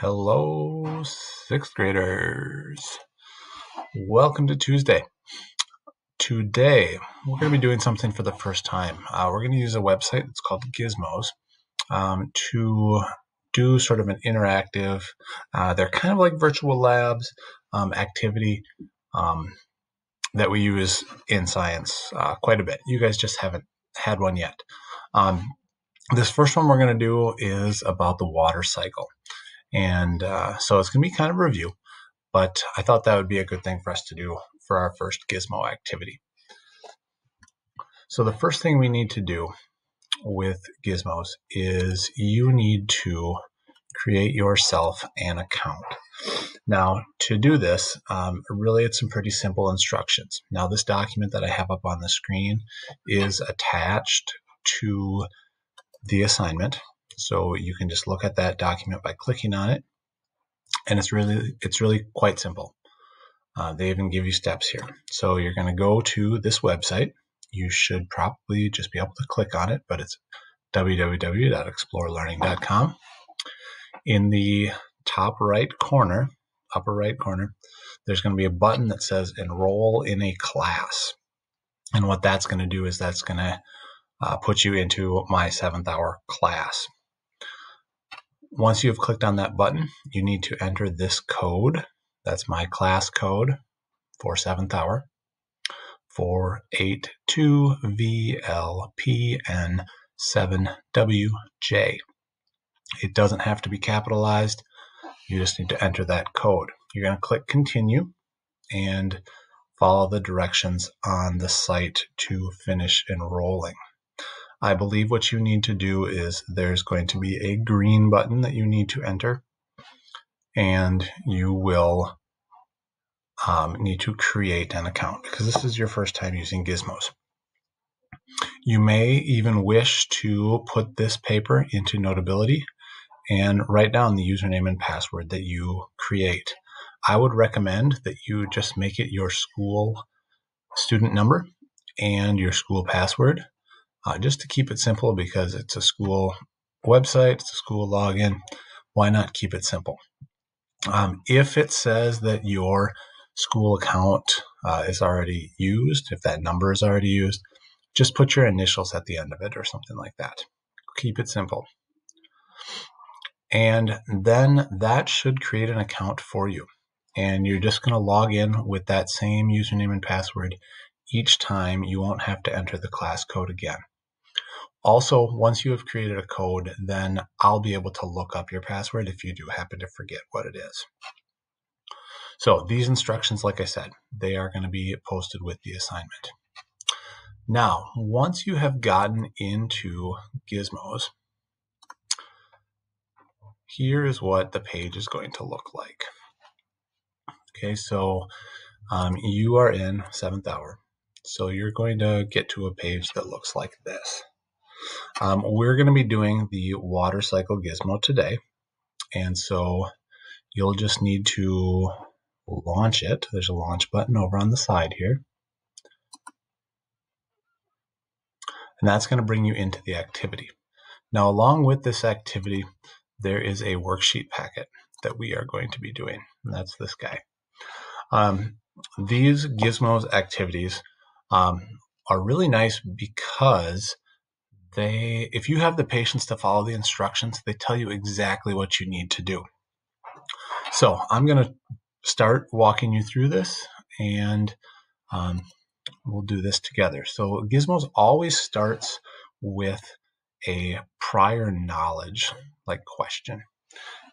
Hello, sixth graders. Welcome to Tuesday. Today, we're going to be doing something for the first time. Uh, we're going to use a website, that's called Gizmos, um, to do sort of an interactive, uh, they're kind of like virtual labs um, activity um, that we use in science uh, quite a bit. You guys just haven't had one yet. Um, this first one we're going to do is about the water cycle. And uh, so it's going to be kind of a review, but I thought that would be a good thing for us to do for our first gizmo activity. So the first thing we need to do with gizmos is you need to create yourself an account. Now, to do this, um, really it's some pretty simple instructions. Now, this document that I have up on the screen is attached to the assignment. So you can just look at that document by clicking on it. And it's really, it's really quite simple. Uh, they even give you steps here. So you're going to go to this website. You should probably just be able to click on it, but it's www.explorelearning.com. In the top right corner, upper right corner, there's going to be a button that says enroll in a class. And what that's going to do is that's going to uh, put you into my seventh hour class. Once you've clicked on that button, you need to enter this code. That's my class code for seventh hour. 482VLPN7WJ. It doesn't have to be capitalized. You just need to enter that code. You're going to click continue and follow the directions on the site to finish enrolling. I believe what you need to do is there's going to be a green button that you need to enter, and you will um, need to create an account because this is your first time using Gizmos. You may even wish to put this paper into Notability and write down the username and password that you create. I would recommend that you just make it your school student number and your school password uh, just to keep it simple because it's a school website, it's a school login. Why not keep it simple? Um, if it says that your school account uh, is already used, if that number is already used, just put your initials at the end of it or something like that. Keep it simple. And then that should create an account for you. And you're just going to log in with that same username and password each time. You won't have to enter the class code again. Also, once you have created a code, then I'll be able to look up your password if you do happen to forget what it is. So these instructions, like I said, they are going to be posted with the assignment. Now, once you have gotten into Gizmos, here is what the page is going to look like. Okay, so um, you are in seventh hour. So you're going to get to a page that looks like this. Um, we're going to be doing the water cycle gizmo today. And so you'll just need to launch it. There's a launch button over on the side here. And that's going to bring you into the activity. Now, along with this activity, there is a worksheet packet that we are going to be doing. And that's this guy. Um, these Gizmos activities um, are really nice because they, if you have the patience to follow the instructions, they tell you exactly what you need to do. So I'm going to start walking you through this and um, we'll do this together. So Gizmos always starts with a prior knowledge like question.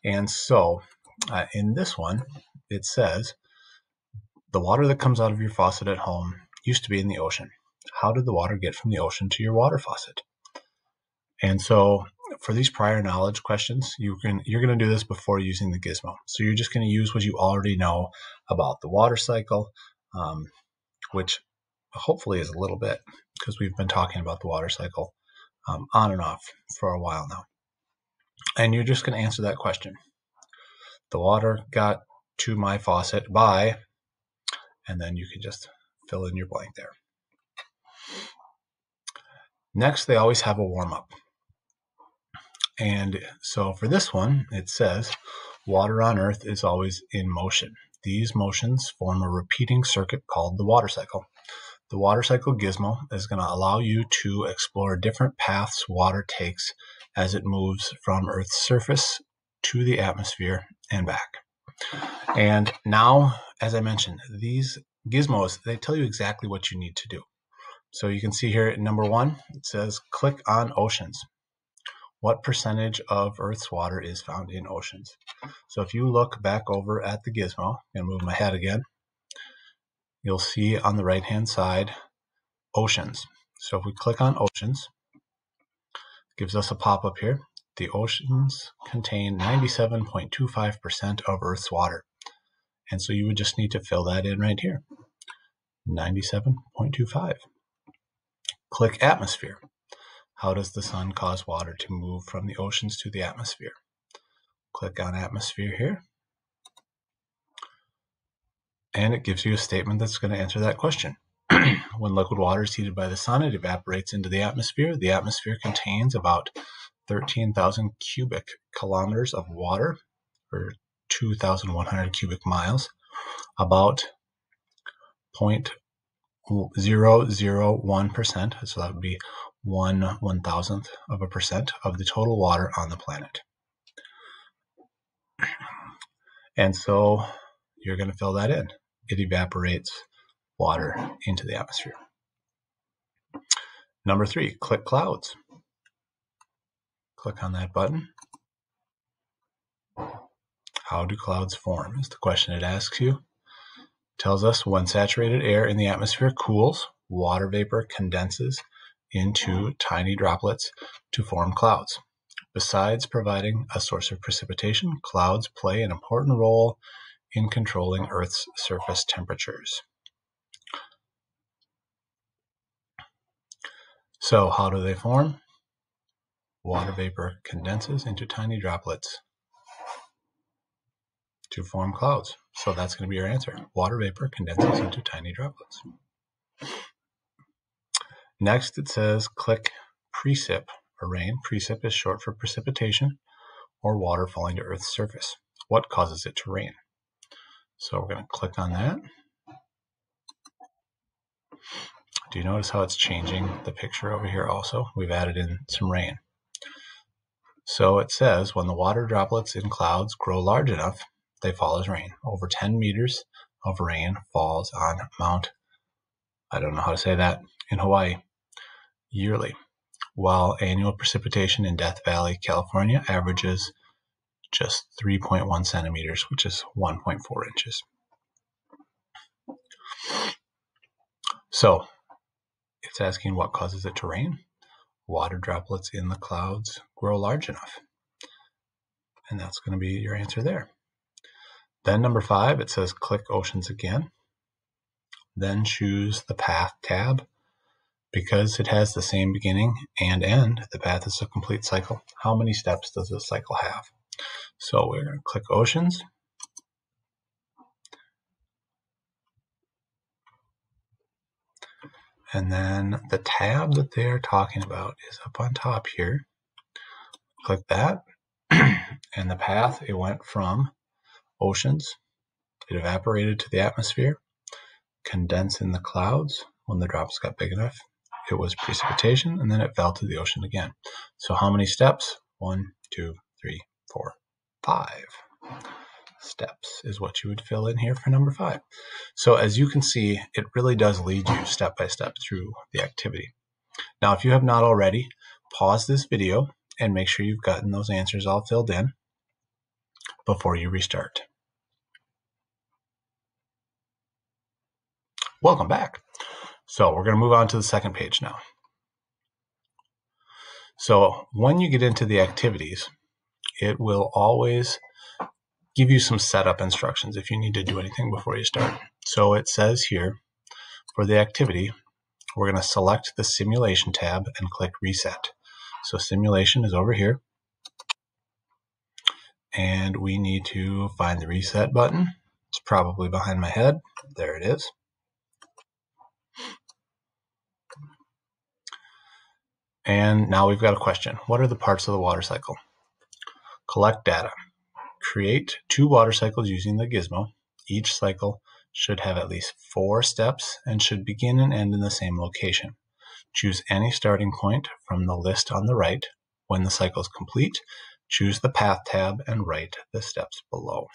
And so uh, in this one, it says, the water that comes out of your faucet at home used to be in the ocean. How did the water get from the ocean to your water faucet? And so for these prior knowledge questions, you can you're going to do this before using the gizmo. So you're just going to use what you already know about the water cycle, um, which hopefully is a little bit because we've been talking about the water cycle um, on and off for a while now. And you're just going to answer that question. The water got to my faucet by, and then you can just fill in your blank there. Next, they always have a warm up. And so for this one, it says, Water on Earth is always in motion. These motions form a repeating circuit called the water cycle. The water cycle gizmo is going to allow you to explore different paths water takes as it moves from Earth's surface to the atmosphere and back. And now, as I mentioned, these gizmos, they tell you exactly what you need to do. So you can see here, number one, it says click on oceans. What percentage of Earth's water is found in oceans? So if you look back over at the gizmo, and move my head again, you'll see on the right hand side oceans. So if we click on oceans, gives us a pop-up here. The oceans contain 97.25% of Earth's water. And so you would just need to fill that in right here. 97.25. Click atmosphere. How does the sun cause water to move from the oceans to the atmosphere? Click on atmosphere here. And it gives you a statement that's going to answer that question. when liquid water is heated by the sun, it evaporates into the atmosphere. The atmosphere contains about 13,000 cubic kilometers of water, or 2,100 cubic miles, about 0.001%, so that would be one one thousandth of a percent of the total water on the planet. And so you're going to fill that in. It evaporates water into the atmosphere. Number three, click clouds. Click on that button. How do clouds form is the question it asks you. Tells us when saturated air in the atmosphere cools, water vapor condenses into tiny droplets to form clouds. Besides providing a source of precipitation, clouds play an important role in controlling Earth's surface temperatures. So how do they form? Water vapor condenses into tiny droplets to form clouds. So that's going to be your answer. Water vapor condenses into tiny droplets. Next, it says click precip or rain. Precip is short for precipitation or water falling to Earth's surface. What causes it to rain? So we're going to click on that. Do you notice how it's changing the picture over here also? We've added in some rain. So it says when the water droplets in clouds grow large enough, they fall as rain. Over 10 meters of rain falls on Mount, I don't know how to say that, in Hawaii yearly, while annual precipitation in Death Valley, California averages just 3.1 centimeters, which is 1.4 inches. So it's asking what causes it to rain. Water droplets in the clouds grow large enough. And that's going to be your answer there. Then number five, it says click oceans again. Then choose the path tab. Because it has the same beginning and end, the path is a complete cycle. How many steps does this cycle have? So we're going to click oceans. And then the tab that they're talking about is up on top here. Click that. and the path, it went from oceans. It evaporated to the atmosphere, condensed in the clouds when the drops got big enough. It was precipitation, and then it fell to the ocean again. So how many steps? One, two, three, four, five steps is what you would fill in here for number five. So as you can see, it really does lead you step by step through the activity. Now, if you have not already, pause this video and make sure you've gotten those answers all filled in before you restart. Welcome back. So we're going to move on to the second page now. So when you get into the activities, it will always give you some setup instructions if you need to do anything before you start. So it says here for the activity, we're going to select the simulation tab and click reset. So simulation is over here. And we need to find the reset button. It's probably behind my head. There it is. And now we've got a question. What are the parts of the water cycle? Collect data create two water cycles using the gizmo. Each cycle should have at least four steps and should begin and end in the same location. Choose any starting point from the list on the right. When the cycle is complete, choose the Path tab and write the steps below.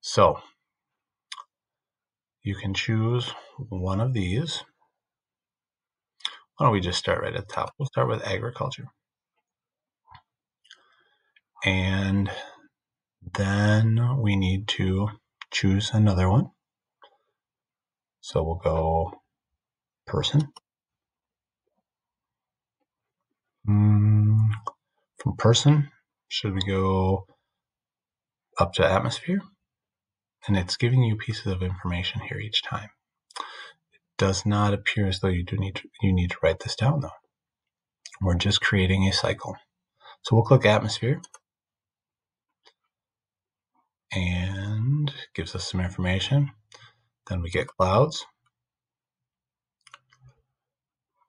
So you can choose one of these. Why don't we just start right at the top? We'll start with agriculture. And then we need to choose another one. So we'll go person. Mm, from person, should we go up to atmosphere? And it's giving you pieces of information here each time. Does not appear as though you do need to, you need to write this down though. We're just creating a cycle. So we'll click atmosphere and gives us some information. Then we get clouds.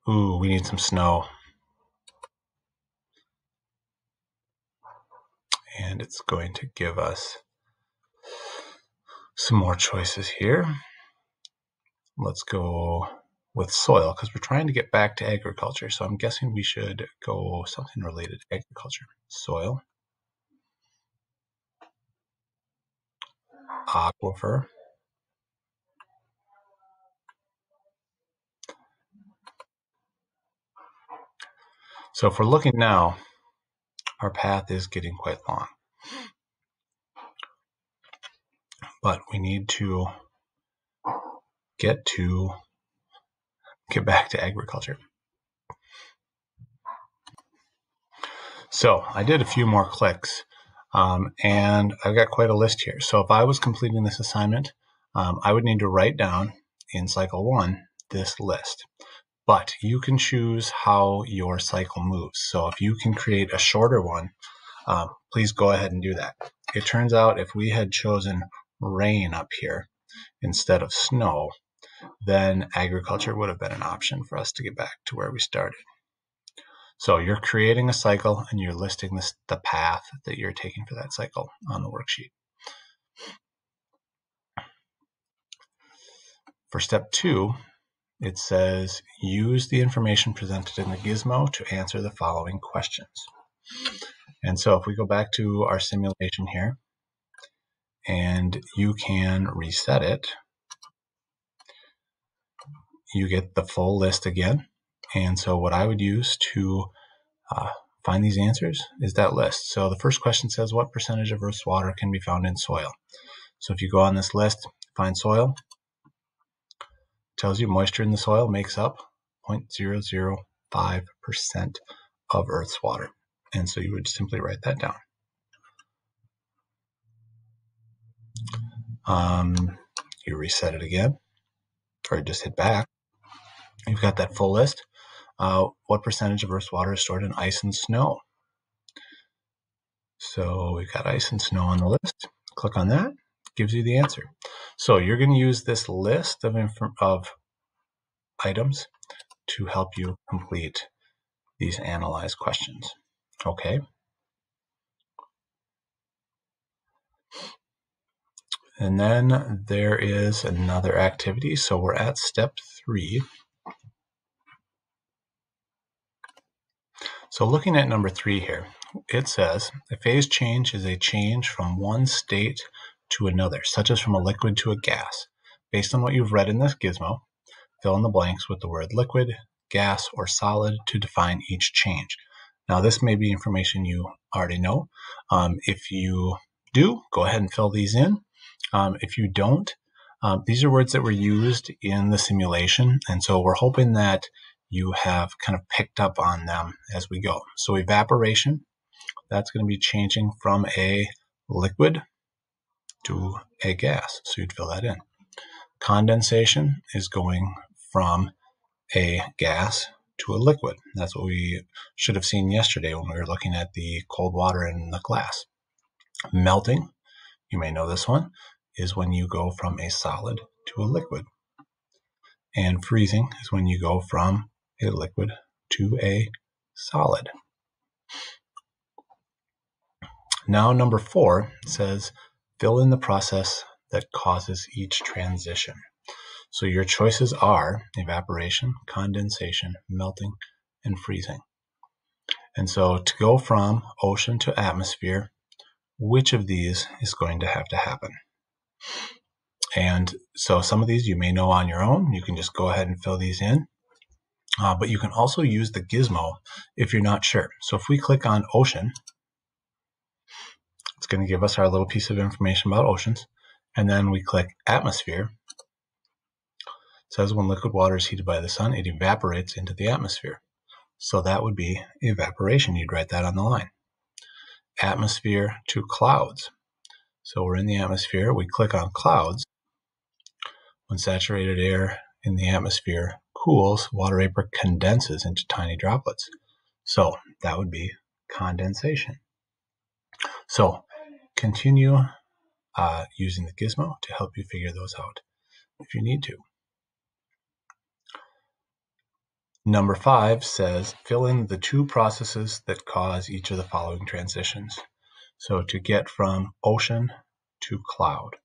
Ooh, we need some snow. And it's going to give us some more choices here. Let's go with soil because we're trying to get back to agriculture. So I'm guessing we should go something related to agriculture. Soil. Aquifer. So if we're looking now, our path is getting quite long. But we need to get to get back to agriculture. So I did a few more clicks um, and I've got quite a list here. So if I was completing this assignment, um, I would need to write down in cycle one this list but you can choose how your cycle moves. So if you can create a shorter one, um, please go ahead and do that. It turns out if we had chosen rain up here instead of snow, then agriculture would have been an option for us to get back to where we started. So you're creating a cycle and you're listing this, the path that you're taking for that cycle on the worksheet. For step two, it says use the information presented in the gizmo to answer the following questions. And so if we go back to our simulation here, and you can reset it, you get the full list again. And so what I would use to uh, find these answers is that list. So the first question says, what percentage of Earth's water can be found in soil? So if you go on this list, find soil, tells you moisture in the soil makes up 0.005% of Earth's water. And so you would simply write that down. Um, you reset it again, or just hit back. You've got that full list. Uh, what percentage of Earth's water is stored in ice and snow? So we've got ice and snow on the list. Click on that gives you the answer. So you're going to use this list of, of items to help you complete these analyze questions. Okay. And then there is another activity. So we're at step three. So looking at number three here, it says a phase change is a change from one state to another, such as from a liquid to a gas. Based on what you've read in this gizmo, fill in the blanks with the word liquid, gas, or solid to define each change. Now, this may be information you already know. Um, if you do, go ahead and fill these in. Um, if you don't, um, these are words that were used in the simulation, and so we're hoping that you have kind of picked up on them as we go. So evaporation, that's going to be changing from a liquid to a gas. So you'd fill that in. Condensation is going from a gas to a liquid. That's what we should have seen yesterday when we were looking at the cold water in the glass. Melting, you may know this one, is when you go from a solid to a liquid. And freezing is when you go from a liquid to a solid. Now, number four says fill in the process that causes each transition. So your choices are evaporation, condensation, melting, and freezing. And so to go from ocean to atmosphere, which of these is going to have to happen? And so some of these you may know on your own. You can just go ahead and fill these in. Uh, but you can also use the gizmo if you're not sure. So if we click on ocean, it's going to give us our little piece of information about oceans. And then we click atmosphere. It says when liquid water is heated by the sun, it evaporates into the atmosphere. So that would be evaporation. You'd write that on the line. Atmosphere to clouds. So we're in the atmosphere. We click on clouds. When saturated air in the atmosphere cools, water vapor condenses into tiny droplets. So that would be condensation. So continue uh, using the gizmo to help you figure those out if you need to. Number five says fill in the two processes that cause each of the following transitions. So to get from ocean to cloud.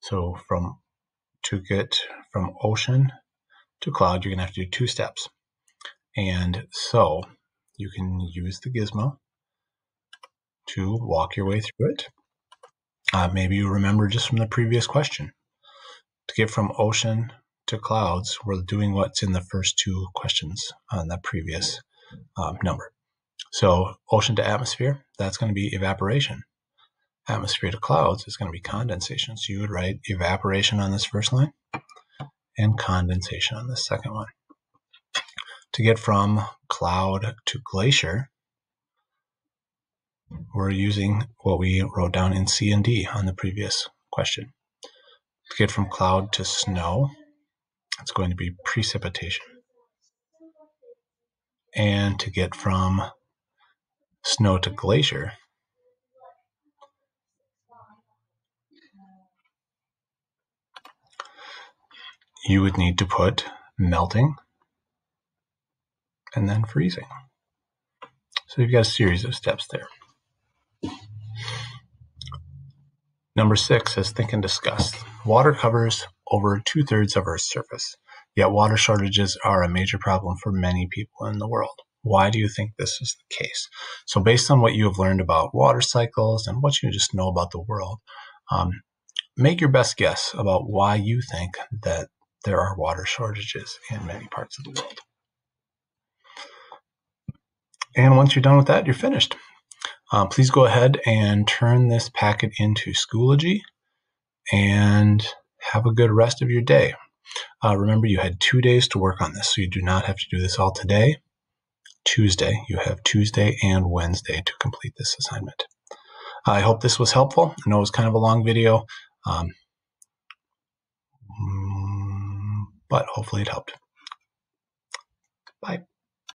So from to get from ocean to cloud, you're going to have to do two steps. And so you can use the gizmo to walk your way through it. Uh, maybe you remember just from the previous question. To get from ocean to clouds, we're doing what's in the first two questions on the previous um, number. So ocean to atmosphere, that's going to be evaporation. Atmosphere to clouds is going to be condensation. So you would write evaporation on this first line and condensation on the second one. To get from cloud to glacier, we're using what we wrote down in C and D on the previous question. To get from cloud to snow, it's going to be precipitation. And to get from snow to glacier, you would need to put melting and then freezing. So you've got a series of steps there. Number six says think and discuss. Water covers over two thirds of Earth's surface, yet water shortages are a major problem for many people in the world. Why do you think this is the case? So, based on what you have learned about water cycles and what you just know about the world, um, make your best guess about why you think that there are water shortages in many parts of the world. And once you're done with that, you're finished. Uh, please go ahead and turn this packet into Schoology and have a good rest of your day. Uh, remember, you had two days to work on this, so you do not have to do this all today. Tuesday, you have Tuesday and Wednesday to complete this assignment. I hope this was helpful. I know it was kind of a long video, um, but hopefully it helped. Bye.